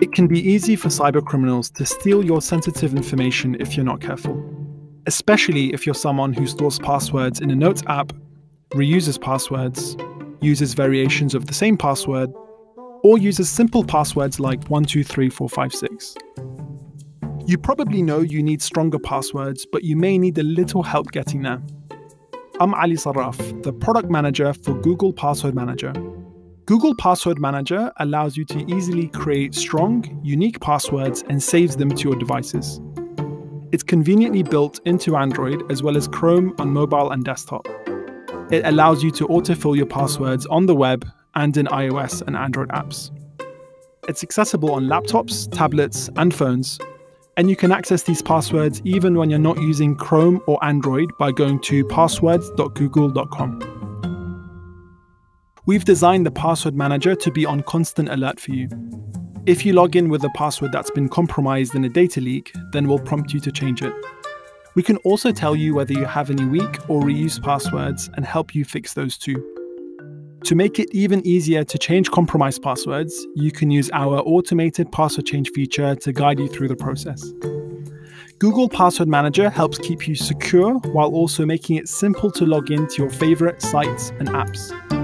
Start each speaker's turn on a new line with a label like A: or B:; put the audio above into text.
A: It can be easy for cybercriminals to steal your sensitive information if you're not careful, especially if you're someone who stores passwords in a Notes app, reuses passwords, uses variations of the same password, or uses simple passwords like 123456. You probably know you need stronger passwords, but you may need a little help getting there. I'm Ali Sarraf, the product manager for Google Password Manager. Google Password Manager allows you to easily create strong, unique passwords and saves them to your devices. It's conveniently built into Android as well as Chrome on mobile and desktop. It allows you to autofill your passwords on the web and in iOS and Android apps. It's accessible on laptops, tablets, and phones, and you can access these passwords even when you're not using Chrome or Android by going to passwords.google.com. We've designed the password manager to be on constant alert for you. If you log in with a password that's been compromised in a data leak, then we'll prompt you to change it. We can also tell you whether you have any weak or reused passwords and help you fix those too. To make it even easier to change compromised passwords, you can use our automated password change feature to guide you through the process. Google Password Manager helps keep you secure while also making it simple to log into your favorite sites and apps.